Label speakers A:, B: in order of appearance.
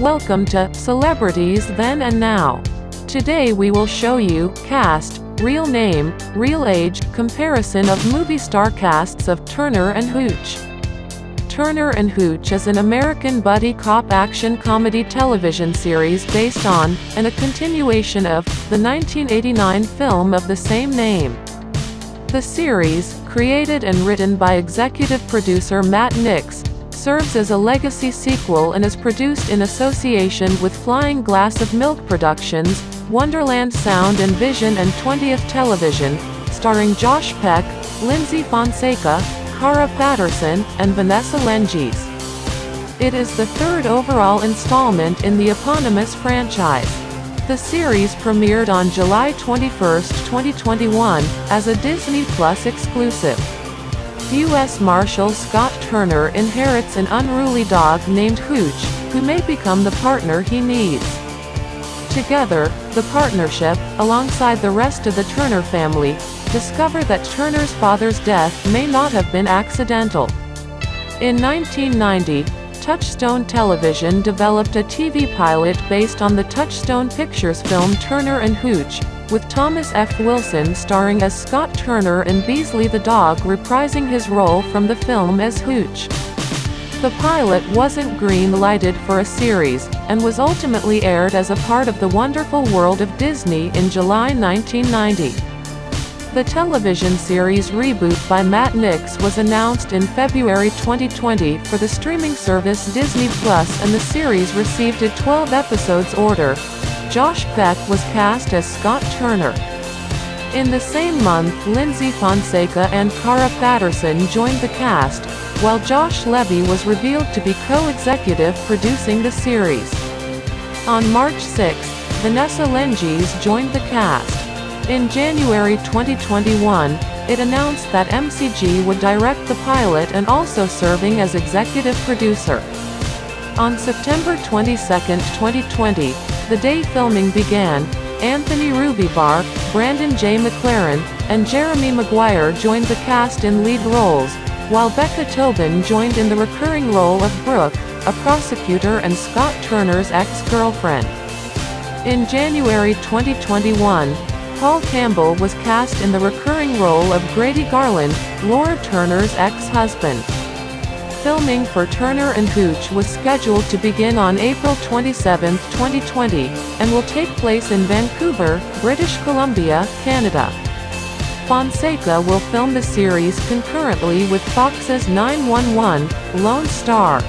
A: Welcome to Celebrities Then and Now. Today we will show you cast, real name, real age comparison of movie star casts of Turner and Hooch. Turner and Hooch is an American buddy cop action comedy television series based on, and a continuation of, the 1989 film of the same name. The series, created and written by executive producer Matt Nix, serves as a legacy sequel and is produced in association with Flying Glass of Milk Productions, Wonderland Sound and Vision and 20th Television, starring Josh Peck, Lyndsy Fonseca, Carra Patterson, and Vanessa Lengies. It is the third overall installment in the eponymous franchise. The series premiered on July 21, 2021, as a Disney Plus exclusive. U.S. Marshal Scott Turner inherits an unruly dog named Hooch, who may become the partner he needs. Together, the partnership, alongside the rest of the Turner family, discover that Turner's father's death may not have been accidental. In 1990, Touchstone Television developed a TV pilot based on the Touchstone Pictures film Turner and Hooch, with Thomas F. Wilson starring as Scott Turner and Beasley the dog reprising his role from the film as Hooch. The pilot wasn't green-lighted for a series, and was ultimately aired as a part of the Wonderful World of Disney in July 1990. The television series reboot by Matt Nix was announced in February 2020 for the streaming service Disney Plus and the series received a 12 episodes order. Josh Peck was cast as Scott Turner. In the same month Lyndsy Fonseca and Carra Patterson joined the cast, while Josh Levy was revealed to be co-executive producing the series. On March 6, Vanessa Lengies joined the cast. In January 2021, it announced that MCG would direct the pilot and also serving as executive producer. On September 22, 2020, the day filming began, Anthony Ruivivar, Brandon Jay McLaren, and Jeremy Maguire joined the cast in lead roles, while Becca Tobin joined in the recurring role of Brooke, a prosecutor and Scott Turner's ex-girlfriend. In January 2021, Paul Campbell was cast in the recurring role of Grady Garland, Laura Turner's ex-husband. Filming for Turner and Hooch was scheduled to begin on April 27, 2020, and will take place in Vancouver, British Columbia, Canada. Fonseca will film the series concurrently with Fox's 911, Lone Star.